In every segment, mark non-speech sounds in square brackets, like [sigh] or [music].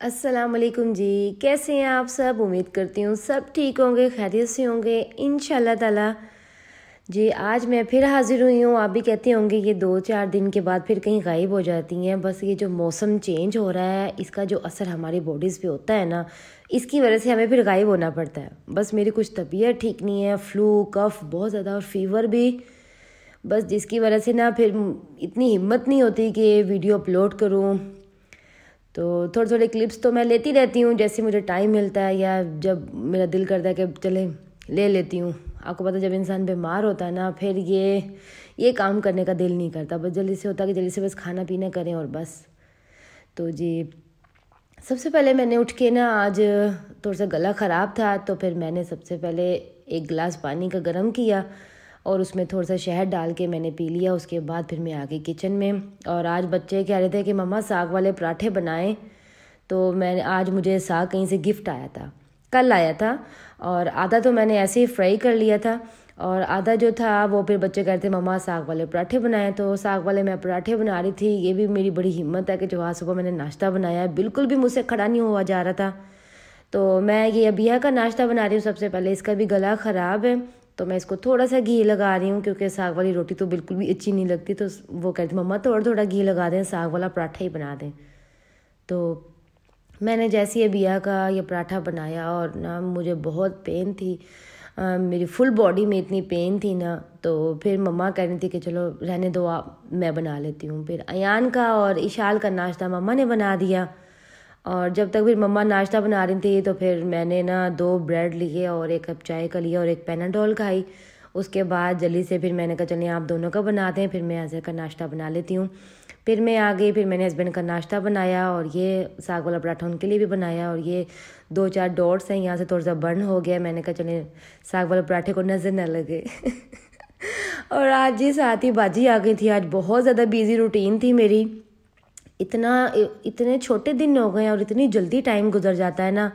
अस्सलाम वालेकुम जी। कैसे हैं आप सब? उम्मीद करती हूँ सब ठीक होंगे, खैरियत से होंगे। इन ताला। जी, आज मैं फिर हाज़िर हुई हूँ। आप भी कहते होंगे ये दो चार दिन के बाद फिर कहीं गायब हो जाती हैं। बस ये जो मौसम चेंज हो रहा है, इसका जो असर हमारी बॉडीज़ पे होता है ना, इसकी वजह से हमें फिर गायब होना पड़ता है। बस मेरी कुछ तबीयत ठीक नहीं है फ्लू कफ बहुत ज़्यादा और फीवर भी। बस जिसकी वजह से ना, फिर इतनी हिम्मत नहीं होती कि वीडियो अपलोड करूँ। तो थोड़े थोड़े क्लिप्स तो मैं लेती रहती हूँ, जैसे मुझे टाइम मिलता है या जब मेरा दिल करता है कि चले, ले लेती हूँ। आपको पता जब इंसान बीमार होता है ना, फिर ये ये काम करने का दिल नहीं करता। बस जल्दी से होता है कि जल्दी से बस खाना पीना करें और बस। तो जी, सबसे पहले मैंने उठ के ना आज थोड़ा सा गला ख़राब था तो फिर मैंने सबसे पहले एक गिलास पानी का गर्म किया। और उसमें थोड़ा सा शहद डाल के मैंने पी लिया। उसके बाद फिर मैं आ गई किचन में और आज बच्चे कह रहे थे कि, मम्मा, साग वाले पराठे बनाएँ। तो मैंने आज मुझे साग कहीं से गिफ्ट आया था। कल आया था और आधा तो मैंने ऐसे ही फ्राई कर लिया था और आधा जो था, वो फिर बच्चे कह रहे थे, मम्मा, साग वाले पराठे बनाए। तो साग वाले मैं पराठे बना रही थी। ये भी मेरी बड़ी हिम्मत है कि जो आज सुबह मैंने नाश्ता बनाया है, बिल्कुल भी मुझसे खड़ा नहीं हुआ जा रहा था। तो मैं ये अबिया का नाश्ता बना रही हूँ सबसे पहले। इसका भी गला ख़राब है। तो मैं इसको थोड़ा सा घी लगा रही हूँ क्योंकि साग वाली रोटी तो बिल्कुल भी अच्छी नहीं लगती। तो वो कहती मम्मा थोड़ा थोड़ा घी लगा दें साग वाला पराठा ही बना दें। तो मैंने जैसे ये बिया का ये पराठा बनाया और ना मुझे बहुत पेन थी। आ, मेरी फुल बॉडी में इतनी पेन थी ना तो फिर मम्मा कह रही थी कि चलो रहने दो आप मैं बना लेती हूँ। फिर अयान का और इशाल का नाश्ता मम्मा ने बना दिया। और जब तक फिर मम्मा नाश्ता बना रही थी तो फिर मैंने ना दो ब्रेड लिए और एक कप चाय का लिया और एक पेनाडोल खाई। उसके बाद जल्दी से फिर मैंने कहा, चलिए आप दोनों का बनाते हैं, फिर मैं अजहर का नाश्ता बना लेती हूँ। फिर मैं आ गई, फिर मैंने हस्बैंड का नाश्ता बनाया और ये साग वाला पराठा उनके लिए भी बनाया और ये दो चार डॉट्स हैं, यहाँ से थोड़ा सा बर्न हो गया। मैंने कहा, चलिए साग वाले पराठे को नज़र न लगे। [laughs] और आज जी साथ ही बाजी आ गई थी। आज बहुत ज़्यादा बिज़ी रूटीन थी मेरी। इतना, इतने छोटे दिन हो गए और इतनी जल्दी टाइम गुजर जाता है ना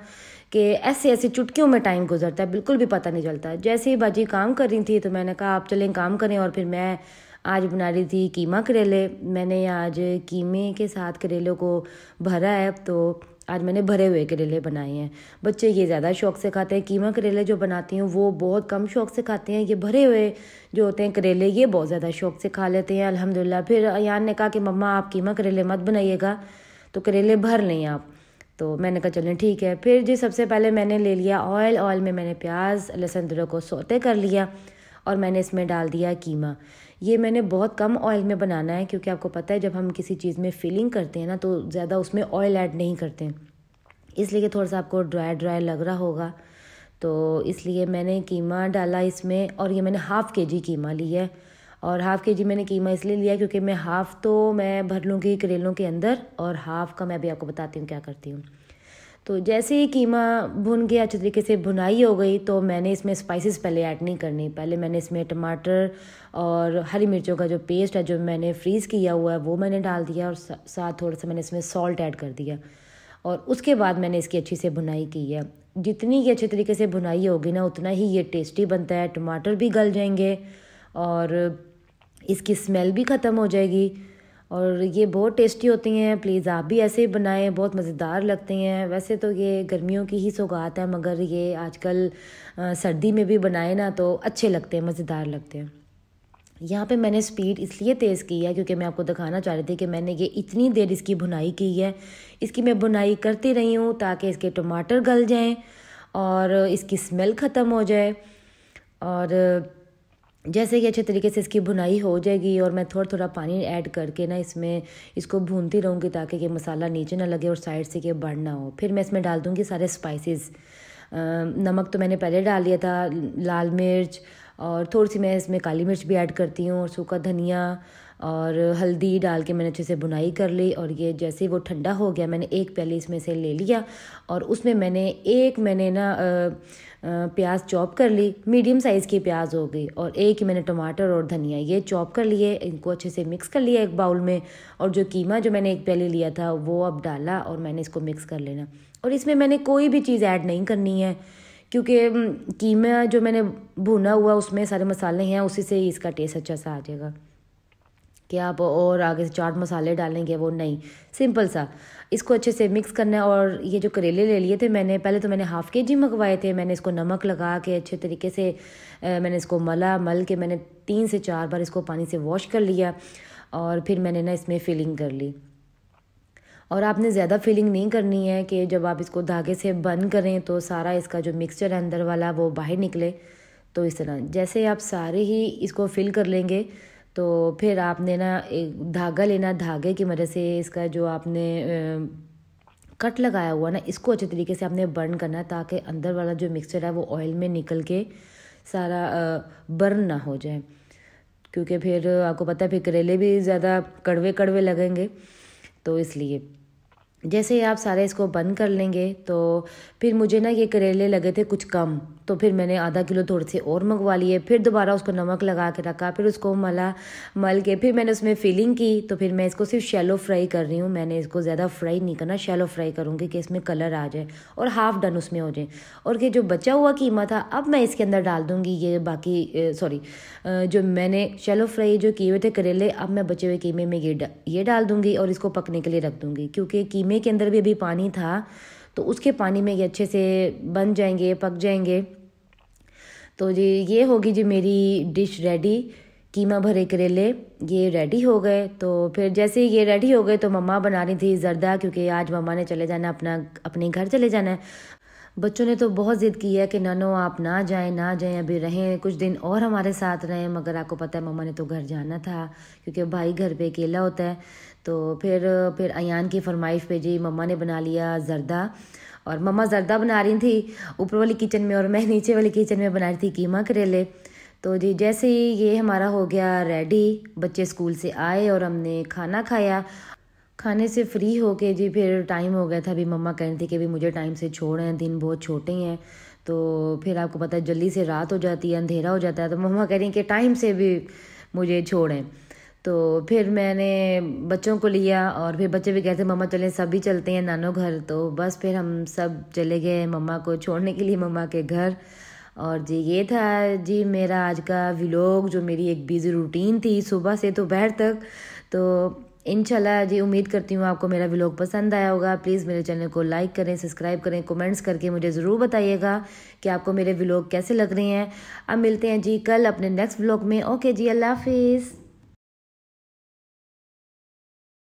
कि ऐसे ऐसे चुटकियों में टाइम गुजरता है, बिल्कुल भी पता नहीं चलता। जैसे ही बाजी काम कर रही थी तो मैंने कहा, आप चलें काम करें और फिर मैं आज बना रही थी कीमा करेले। मैंने आज कीमे के साथ करेलों को भरा है तो आज मैंने भरे हुए करेले बनाए हैं। बच्चे ये ज़्यादा शौक से खाते हैं। कीमा करेले जो बनाती हूँ, वो बहुत कम शौक से खाते हैं। ये भरे हुए जो होते हैं करेले, ये बहुत ज़्यादा शौक से खा लेते हैं। अल्हम्दुलिल्लाह। फिर अयान ने कहा कि, मम्मा, आप कीमा करेले मत बनाइएगा। तो करेले भर लें आप। तो मैंने कहा, चलें, ठीक है। फिर जी, सबसे पहले मैंने ले लिया ऑयल ऑयल में मैंने प्याज, लहसुन, अदरक को सोते कर लिया। और मैंने इसमें डाल दिया कीमा। ये मैंने बहुत कम ऑयल में बनाना है क्योंकि आपको पता है जब हम किसी चीज़ में फिलिंग करते हैं ना तो ज़्यादा उसमें ऑयल ऐड नहीं करते इसलिए थोड़ा सा आपको ड्राई ड्राई लग रहा होगा। तो इसलिए मैंने कीमा डाला इसमें और ये मैंने हाफ़ के जी कीमा लिया है। और हाफ़ के जी मैंने कीमा इसलिए लिया क्योंकि मैं हाफ़ तो मैं भर लूँगी करेलों के अंदर और हाफ़ का मैं भी आपको बताती हूँ क्या करती हूँ। तो जैसे ही कीमा भुन गया अच्छे तरीके से भुनाई हो गई तो मैंने इसमें स्पाइसेस पहले ऐड नहीं करनी। पहले मैंने इसमें टमाटर और हरी मिर्चों का जो पेस्ट है, जो मैंने फ्रीज़ किया हुआ है, वो मैंने डाल दिया और साथ थोड़ा सा मैंने इसमें सॉल्ट ऐड कर दिया। और उसके बाद मैंने इसकी अच्छी से बुनाई की है। जितनी ही अच्छे तरीके से बुनाई होगी ना, उतना ही ये टेस्टी बनता है, टमाटर भी गल जाएँगे और इसकी स्मेल भी ख़त्म हो जाएगी। और ये बहुत टेस्टी होती हैं। प्लीज़ आप भी ऐसे ही बनाएँ, बहुत मज़ेदार लगते हैं। वैसे तो ये गर्मियों की ही सौगात है, मगर ये आजकल सर्दी में भी बनाए ना तो अच्छे लगते हैं, मज़ेदार लगते हैं। यहाँ पे मैंने स्पीड इसलिए तेज़ की है क्योंकि मैं आपको दिखाना चाह रही थी कि मैंने ये इतनी देर इसकी बुनाई की है। इसकी मैं बुनाई करती रही हूँ ताकि इसके टमाटर गल जाएँ और इसकी स्मेल ख़त्म हो जाए। और जैसे कि अच्छे तरीके से इसकी भुनाई हो जाएगी और मैं थोड़ा थोड़ा पानी ऐड करके ना इसमें इसको भूनती रहूँगी ताकि ये मसाला नीचे ना लगे और साइड से ये बढ़ ना हो। फिर मैं इसमें डाल दूँगी सारे स्पाइसेस नमक तो मैंने पहले डाल लिया था, लाल मिर्च और थोड़ी सी मैं इसमें काली मिर्च भी ऐड करती हूँ और सूखा धनिया और हल्दी डाल के मैंने अच्छे से बुनाई कर ली और ये जैसे वो ठंडा हो गया मैंने एक प्याली इसमें से ले लिया और उसमें मैंने एक मैंने ना प्याज चॉप कर ली, मीडियम साइज़ की प्याज हो गई और एक ही मैंने टमाटर और धनिया ये चॉप कर लिए, इनको अच्छे से मिक्स कर लिया एक बाउल में और जो कीमा जो मैंने एक प्याली लिया था वो अब डाला और मैंने इसको मिक्स कर लेना। और इसमें मैंने कोई भी चीज़ ऐड नहीं करनी है। क्योंकि कीमा जो मैंने भुना हुआ उसमें सारे मसाले हैं, उसी से ही इसका टेस्ट अच्छा सा आ जाएगा। कि आप और आगे से चाट मसाले डालेंगे, वो नहीं। सिंपल सा। इसको अच्छे से मिक्स करना है और ये जो करेले ले लिए थे मैंने, पहले तो मैंने हाफ़ के जी मंगवाए थे, मैंने इसको नमक लगा के अच्छे तरीके से मैंने इसको मला, मल के मैंने तीन से चार बार इसको पानी से वॉश कर लिया और फिर मैंने ना इसमें फिलिंग कर ली। और आपने ज़्यादा फिलिंग नहीं करनी है कि जब आप इसको धागे से बंद करें तो सारा इसका जो मिक्सचर है अंदर वाला वो बाहर निकले। तो इस तरह, जैसे आप सारे ही इसको फिल कर लेंगे तो फिर आपने ना एक धागा लेना, धागे की मदद से इसका जो आपने कट लगाया हुआ ना, इसको अच्छे तरीके से आपने बर्न करना है ताकि अंदर वाला जो मिक्सचर है वो ऑयल में निकल के सारा बर्न ना हो जाए। क्योंकि फिर आपको पता है, फिर करेले भी ज़्यादा कड़वे कड़वे लगेंगे तो इसलिए। जैसे ही आप सारे इसको बंद कर लेंगे तो फिर मुझे ना ये करेले लगे थे कुछ कम। तो फिर मैंने आधा किलो थोड़े से और मंगवा लिए, फिर दोबारा उसको नमक लगा के रखा, फिर उसको मला, मल के, फिर मैंने उसमें फिलिंग की तो फिर मैं इसको सिर्फ़ शैलो फ्राई कर रही हूँ। मैंने इसको ज़्यादा फ्राई नहीं करना शैलो फ्राई करूँगी कि इसमें कलर आ जाए और हाफ़ डन उसमें हो जाए। और ये जो बचा हुआ कीमा था, अब मैं इसके अंदर डाल दूँगी ये बाकी सॉरी जो मैंने शैलो फ्राई जो किए हुए थे करेले, अब मैं बचे हुए कीमे में ये ये डाल दूँगी और इसको पकने के लिए रख दूँगी। क्योंकि कीमे के अंदर भी अभी पानी था तो उसके पानी में ये अच्छे से बन जाएँगे, पक जाएँगे। तो जी, ये होगी जी मेरी डिश रेडी, कीमा भरे करेले। ये रेडी हो गए। तो फिर जैसे ही ये रेडी हो गए तो मम्मा बना रही थी जर्दा, क्योंकि आज मम्मा ने चले जाना, अपना, अपने घर चले जाना है। बच्चों ने तो बहुत ज़िद की है कि नानो आप ना जाएँ ना जाएँ, अभी रहें, कुछ दिन और हमारे साथ रहें, मगर आपको पता है मम्मा ने तो घर जाना था, क्योंकि भाई घर पे अकेला होता है। तो फिर फिर अयान की फरमाइश पे जी मम्मा ने बना लिया जरदा, और मम्मा जरदा बना रही थी, ऊपर वाली किचन में और मैं [laughs] नीचे वाली किचन में बना रही थी कीमा करेले। तो जी, जैसे ही ये हमारा हो गया रेडी बच्चे स्कूल से आए और हमने खाना खाया खाने से फ्री हो के जी, फिर टाइम हो गया था अभी मम्मा कह रही थी कि भी मुझे टाइम से छोड़ दिन बहुत छोटे हैं। तो फिर आपको पता है, जल्दी से रात हो जाती है, अंधेरा हो जाता है तो मम्मा कह रही कि टाइम से भी मुझे छोड़ें। तो फिर मैंने बच्चों को लिया और फिर बच्चे भी कहते मम्मा चले, सभी चलते हैं नानो घर। तो बस फिर हम सब चले गए मम्मा को छोड़ने के लिए, मम्मा के घर। और जी, ये था जी मेरा आज का व्लॉग जो मेरी एक बिज़ी रूटीन थी सुबह से दोपहर तो तक। तो इनशाला जी, उम्मीद करती हूँ आपको मेरा व्लॉग पसंद आया होगा। प्लीज़ मेरे चैनल को लाइक करें सब्सक्राइब करें कमेंट्स करके मुझे ज़रूर बताइएगा कि आपको मेरे व्लॉग कैसे लग रहे हैं। अब मिलते हैं जी कल अपने नेक्स्ट व्लॉग में। ओके जी, अल्लाह हाफिज़।